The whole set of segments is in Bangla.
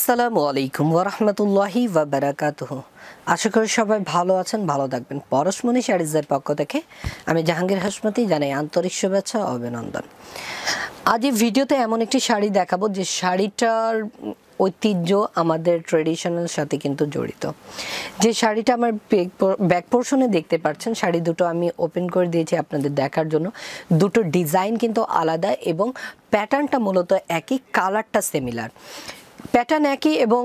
আসসালামু আলাইকুম ওরহমতুল্লাহি ওয়াবারাকাতুহু। আশা করি সবাই ভালো আছেন, ভালো থাকবেন। পরশমণি শাড়িজের পক্ষ থেকে আমি জাহাঙ্গীর হাসমতি জানাই আন্তরিক শুভেচ্ছা ও অভিনন্দন। আজ এই ভিডিওতে এমন একটি শাড়ি দেখাবো, যে শাড়িটার ঐতিহ্য আমাদের ট্রেডিশনাল সাথে কিন্তু জড়িত। যে শাড়িটা আমার ব্যাক পোর্শনে দেখতে পাচ্ছেন, শাড়ি দুটো আমি ওপেন করে দিয়েছি আপনাদের দেখার জন্য। দুটো ডিজাইন কিন্তু আলাদা এবং প্যাটার্নটা মূলত একই, কালারটা সিমিলার। প্যাটার্ন একই এবং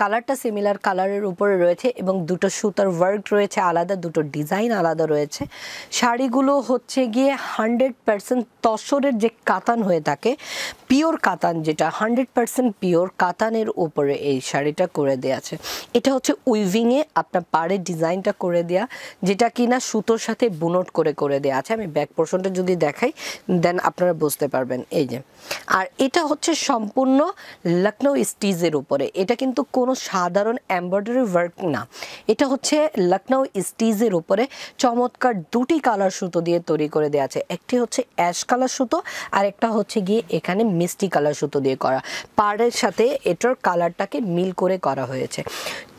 কালারটা সিমিলার কালারের উপরে রয়েছে এবং দুটো সুতার ওয়ার্ক রয়েছে আলাদা, দুটো ডিজাইন আলাদা রয়েছে। শাড়িগুলো হচ্ছে গিয়ে হান্ড্রেড পার্সেন্ট তসরের যে কাতান হয়ে থাকে পিওর কাতান যেটা হান্ড্রেড পার্সেন্ট পিওর কাতানের উপরে এই শাড়িটা করে দেওয়া আছে। এটা হচ্ছে উইভিংয়ে আপনার পাড়ের ডিজাইনটা করে দেয়া, যেটা কিনা সুতোর সাথে বুনট করে করে দেওয়া আছে। আমি ব্যাক পোর্শনটা যদি দেখাই দেন আপনারা বুঝতে পারবেন। এই যে, আর এটা হচ্ছে সম্পূর্ণ লখনৌ স্টিজের উপরে। এটা কিন্তু কোনো সাধারণ এমব্রয়ডারি ওয়ার্ক না। এটা হচ্ছে লখনৌ স্টিজের উপরে চমৎকার দুটি কালার সুতো দিয়ে তৈরি করে দেওয়া আছে। একটি হচ্ছে অ্যাশ কালার সুতো আর একটা হচ্ছে গিয়ে এখানে মিষ্টি কালার সুতো দিয়ে করা। পাড়ের সাথে এটার কালারটাকে মিল করে করা হয়েছে।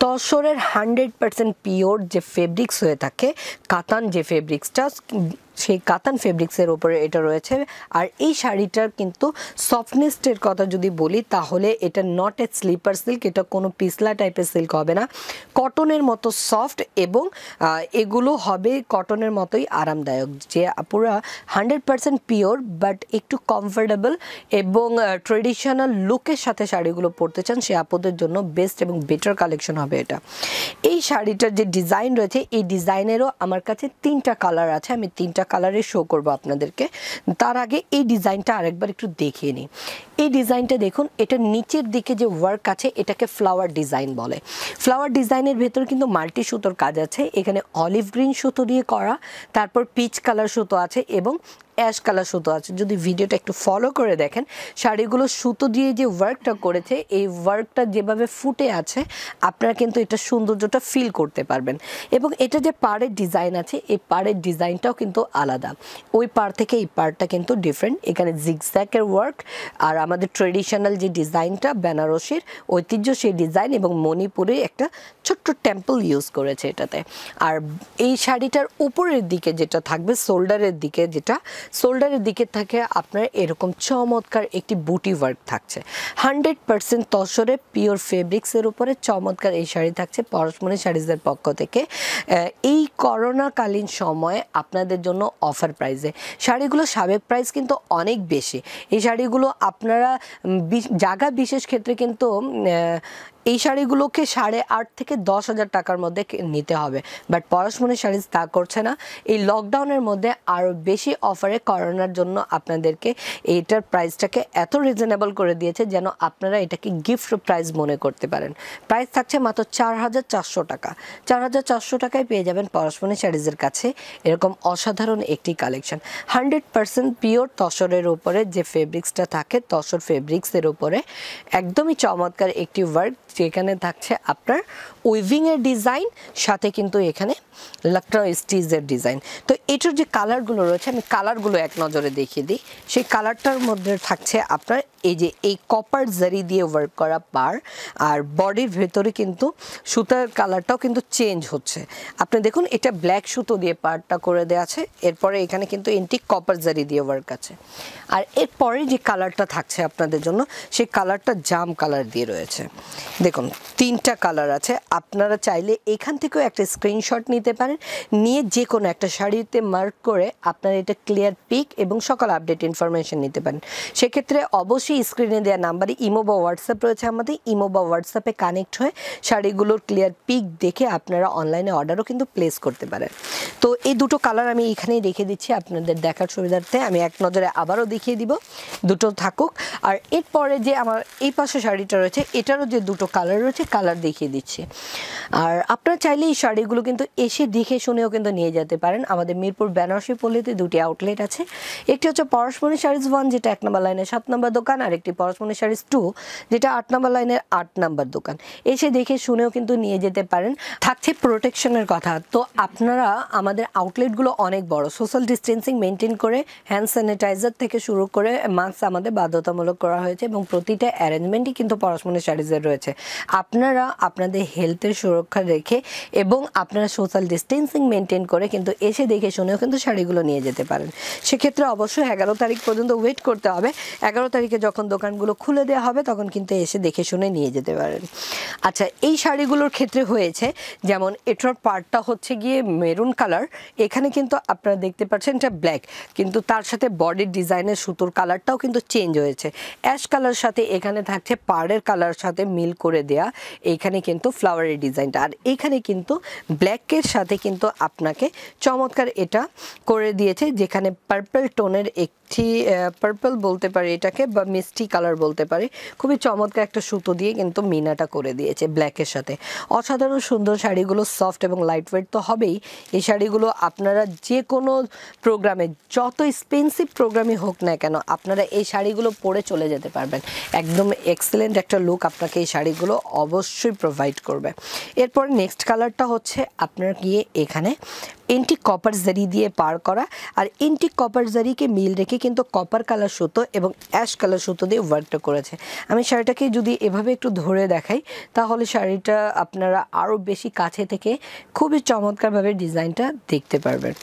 তসরের হান্ড্রেড পার্সেন্ট পিওর যে ফেব্রিক্স হয়ে থাকে, কাতান যে ফেব্রিক্সটা সেই কাতান ফেব্রিক্সের ওপরে এটা রয়েছে। আর এই শাড়িটার কিন্তু সফটনেসটের কথা যদি বলি, তাহলে এটা নট এ স্লিপার সিল্ক এটা কোনো পিসলা টাইপের সিল্ক হবে না। কটনের মতো সফট এবং এগুলো হবে কটনের মতোই আরামদায়ক, যে পুরা হান্ড্রেড পারসেন্ট পিওর বাট একটু কমফোর্টেবল এবং ট্রেডিশনাল লুকের সাথে শাড়িগুলো পরতে চান, সে আপুদের জন্য বেস্ট এবং বেটার কালেকশন হবে এটা। এই শাড়িটার যে ডিজাইন রয়েছে, এই ডিজাইনেরও আমার কাছে তিনটা কালার আছে, আমি তিনটা কালারে শো করব আপনাদেরকে। তার আগে এই ডিজাইনটা আরেকবার একটু দেখিয়ে নিই। এই ডিজাইনটা দেখুন, এটা নিচের দিকে যে ওয়ার্ক আছে, এটাকে ফ্লাওয়ার ডিজাইন বলে। ফ্লাওয়ার ডিজাইনের ভেতর কিন্তু মাল্টি সুতোর কাজ আছে। এখানে অলিভ গ্রিন সুতো দিয়ে করা, তারপর পিচ কালার সুতো আছে এবং অ্যাশ কালার সুতো আছে। যদি ভিডিওটা একটু ফলো করে দেখেন, শাড়িগুলো সুতো দিয়ে যে ওয়ার্কটা করেছে, এই ওয়ার্কটা যেভাবে ফুটে আছে, আপনারা কিন্তু এটা সৌন্দর্যটা ফিল করতে পারবেন। এবং এটা যে পাড়ের ডিজাইন আছে, এই পাড়ের ডিজাইনটাও কিন্তু আলাদা। ওই পাড় থেকে এই পাড়টা কিন্তু ডিফারেন্ট এখানে জিগজ্যাকের ওয়ার্ক আর আমাদের ট্রেডিশনাল যে ডিজাইনটা বেনারসির ঐতিহ্য সেই ডিজাইন এবং মণিপুরে একটা ছোট্ট টেম্পল ইউজ করেছে এটাতে। আর এই শাড়িটার উপরের দিকে যেটা থাকবে শোল্ডারের দিকে যেটা শোল্ডারের দিকে থাকে আপনার এরকম চমৎকার একটি বুটি ওয়ার্ক থাকছে। হান্ড্রেড পার্সেন্ট তসরে পিওর ফেব্রিক্সের উপরে চমৎকার এই শাড়ি থাকছে পরশমণি শাড়িজের পক্ষ থেকে। এই করোনাকালীন সময়ে আপনাদের জন্য অফার প্রাইসে শাড়িগুলো সাবেক প্রাইস কিন্তু অনেক বেশি। এই শাড়িগুলো আপনারা জায়গা বিশেষ ক্ষেত্রে কিন্তু এই শাড়িগুলোকে সাড়ে আট থেকে দশ হাজার টাকার মধ্যে নিতে হবে। বাট পরশমণি শাড়ি তা করছে না। এই লকডাউনের মধ্যে আরও বেশি অফারে করোনার জন্য আপনাদেরকে এইটার প্রাইসটাকে এত রিজনেবল করে দিয়েছে যেন আপনারা এটাকে গিফট প্রাইস মনে করতে পারেন। প্রাইস থাকছে মাত্র চার হাজার চারশো টাকা। চার হাজার চারশো টাকায় পেয়ে যাবেন পরশমণি শাড়িজের কাছে এরকম অসাধারণ একটি কালেকশন হান্ড্রেড পার্সেন্ট পিওর তসরের উপরে যে ফেব্রিক্সটা থাকে, তসর ফেব্রিক্সের উপরে একদমই চমৎকার একটি ওয়ার্ক যেখানে থাকছে আপনার উইভিংয়ের ডিজাইন সাথে কিন্তু এখানে লখনৌ স্টিজের ডিজাইন তো এটার যে কালারগুলো রয়েছে, আমি কালারগুলো এক নজরে দেখিয়ে দিই। সেই কালারটার মধ্যে থাকছে আপনার এই যে এই কপার জারি দিয়ে ওয়ার্ক করা পার আর বডির ভেতরে কিন্তু সুতার কালারটাও কিন্তু চেঞ্জ হচ্ছে। আপনি দেখুন, এটা ব্ল্যাক সুতো দিয়ে পারটা করে দেওয়া আছে, এরপরে এখানে কিন্তু এন্টিক কপার জারি দিয়ে ওয়ার্ক আছে। আর এরপরে যে কালারটা থাকছে আপনাদের জন্য, সেই কালারটা জাম কালার দিয়ে রয়েছে। দেখুন, তিনটা কালার আছে। আপনারা চাইলে এখান থেকেও একটা স্ক্রিনশট নিতে পারেন। নিয়ে যে কোনো একটা শাড়িতে মার্ক করে আপনারা এটা ক্লিয়ার পিক এবং সকল আপডেট ইনফরমেশন নিতে পারেন। সেক্ষেত্রে অবশ্যই স্ক্রিনে দেওয়া নাম্বারে ইমো বা হোয়াটসঅ্যাপ রয়েছে আমাদের। ইমো বা হোয়াটসঅ্যাপে কানেক্ট হয়ে শাড়িগুলোর ক্লিয়ার পিক দেখে আপনারা অনলাইনে অর্ডারও কিন্তু প্লেস করতে পারেন। তো এই দুটো কালার আমি এখানেই রেখে দিচ্ছি আপনাদের দেখার সুবিধার্থে। আমি এক নজরে আবারও দেখিয়ে দিব। দুটো থাকুক। আর এরপরে যে আমার এই পাশে শাড়িটা রয়েছে, এটারও যে দুটো কালার রয়েছে কালার দেখিয়ে দিচ্ছি। আর আপনারা চাইলে এই শাড়িগুলো কিন্তু এসে এসে দেখে শুনেও কিন্তু নিয়ে যেতে পারেন। আমাদের মিরপুর বেনারসি পল্লীতে দুটি আউটলেট আছে। একটি হচ্ছে পরশমণি শাড়িজ ওয়ান যেটা এক নম্বর লাইনের সাত নম্বর দোকান, আর একটি পরশমণি শাড়িজ টু যেটা আট নম্বর লাইনের আট নম্বর দোকান। এসে দেখে শুনেও কিন্তু নিয়ে যেতে পারেন। থাকছে প্রোটেকশনের কথা। তো আপনারা আমাদের আউটলেটগুলো অনেক বড়। সোশ্যাল ডিস্টেন্সিং মেনটেন করে হ্যান্ড স্যানিটাইজার থেকে শুরু করে মাস্ক আমাদের বাধ্যতামূলক করা হয়েছে এবং প্রতিটা অ্যারেঞ্জমেন্টই কিন্তু পরশমণি শাড়িজের রয়েছে। আপনারা আপনাদের হেলথের সুরক্ষা রেখে এবং আপনারা সোশ্যাল ডিস্টেন্সিং মেনটেন করে কিন্তু এসে দেখে শুনেও কিন্তু শাড়িগুলো নিয়ে যেতে পারেন। সেক্ষেত্রে অবশ্যই এগারো তারিখ পর্যন্ত ওয়েট করতে হবে। এগারো তারিখে যখন দোকানগুলো খুলে দেওয়া হবে, তখন কিন্তু এসে দেখে শুনে নিয়ে যেতে পারেন। আচ্ছা এই শাড়িগুলোর ক্ষেত্রে হয়েছে, যেমন এটার পার্টটা হচ্ছে গিয়ে মেরুন কালার এখানে কিন্তু আপনারা দেখতে পাচ্ছেন এটা ব্ল্যাক কিন্তু তার সাথে বডির ডিজাইনের সুতোর কালারটাও কিন্তু চেঞ্জ হয়েছে। অ্যাশ কালার সাথে এখানে থাকছে পাড়ের কালার সাথে মিল করে দেয়া এইখানে কিন্তু ফ্লাওয়ারের ডিজাইনটা আর এখানে কিন্তু ব্ল্যাকের সাথে কিন্তু আপনাকে চমৎকার এটা করে দিয়েছে, যেখানে পার্পল টোনের একটি পার্পল বলতে পারে এটাকে বা মিষ্টি কালার বলতে পারে, খুবই চমৎকার একটা সুতো দিয়ে কিন্তু মিনাটা করে দিয়েছে ব্ল্যাকের সাথে। অসাধারণ সুন্দর শাড়িগুলো সফট এবং লাইট ওয়েট তো হবেই। এই শাড়িগুলো আপনারা যে কোনো প্রোগ্রামে যত এক্সপেন্সিভ প্রোগ্রামই হোক না কেন, আপনারা এই শাড়িগুলো পরে চলে যেতে পারবেন। একদম এক্সেলেন্ট একটা লুক আপনাকে এই শাড়িগুলো অবশ্যই প্রোভাইড করবে। এরপর নেক্সট কালারটা হচ্ছে আপনার গিয়ে এখানে এন্টিক কপার জারি দিয়ে পার করা। আর এন্টিক কপার জারিকে মিল রেখে কিন্তু কপার কালার সুতো এবং অ্যাশ কালার সুতো দিয়ে ওয়ার্কটা করেছে। আমি শাড়িটাকে যদি এভাবে একটু ধরে দেখাই, তাহলে শাড়িটা আপনারা আরও বেশি কাছে থেকে খুবই চমৎকারভাবে ডিজাইনটা দেখতে পারবেন।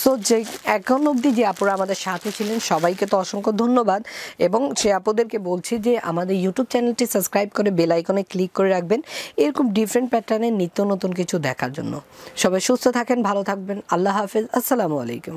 সো যে এখন অবধি যে আপুরা আমাদের সাথে ছিলেন, সবাইকে তো অসংখ্য ধন্যবাদ। এবং সে আপুদেরকে বলছি যে, আমাদের ইউটিউব চ্যানেলটি সাবস্ক্রাইব করে বেল আইকনে ক্লিক করে রাখবেন। এরকম ডিফারেন্ট প্যাটার্নের নিত্য নতুন কিছু দেখার জন্য। সবাই সুস্থ থাকেন, ভালো থাকবেন আল্লাহ হাফেজ। আসসালামু আলাইকুম।